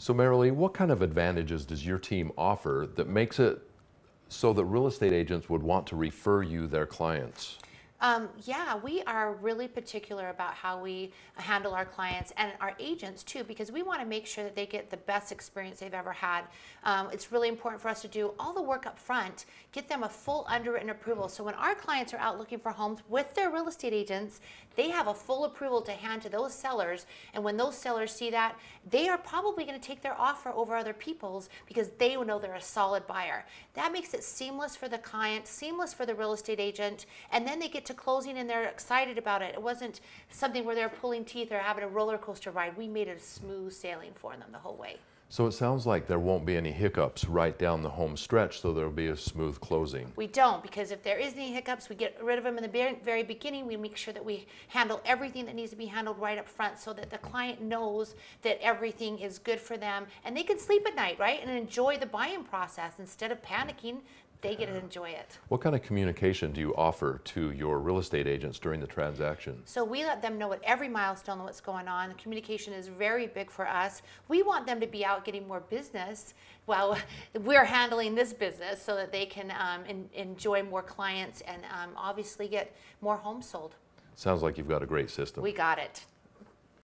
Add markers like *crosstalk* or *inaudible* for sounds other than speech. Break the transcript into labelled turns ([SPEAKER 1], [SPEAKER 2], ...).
[SPEAKER 1] So, Marylee, what kind of advantages does your team offer that makes it so that real estate agents would want to refer you their clients?
[SPEAKER 2] Um, yeah, we are really particular about how we handle our clients and our agents too, because we want to make sure that they get the best experience they've ever had. Um, it's really important for us to do all the work up front, get them a full underwritten approval. So when our clients are out looking for homes with their real estate agents, they have a full approval to hand to those sellers. And when those sellers see that, they are probably going to take their offer over other people's because they know they're a solid buyer. That makes it seamless for the client, seamless for the real estate agent, and then they get to closing and they're excited about it. It wasn't something where they're pulling teeth or having a roller coaster ride. We made it smooth sailing for them the whole way.
[SPEAKER 1] So it sounds like there won't be any hiccups right down the home stretch, so there'll be a smooth closing.
[SPEAKER 2] We don't, because if there is any hiccups, we get rid of them in the very beginning. We make sure that we handle everything that needs to be handled right up front so that the client knows that everything is good for them and they can sleep at night, right? And enjoy the buying process instead of panicking they get to enjoy it.
[SPEAKER 1] What kind of communication do you offer to your real estate agents during the transaction?
[SPEAKER 2] So we let them know at every milestone what's going on. Communication is very big for us. We want them to be out getting more business while *laughs* we're handling this business so that they can um, in, enjoy more clients and um, obviously get more homes sold.
[SPEAKER 1] Sounds like you've got a great system.
[SPEAKER 2] We got it.